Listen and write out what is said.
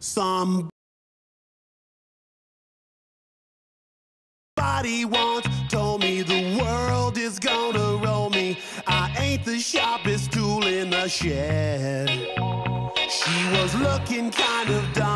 Somebody once told me the world is gonna roll me. I ain't the sharpest tool in the shed. She was looking kind of dumb.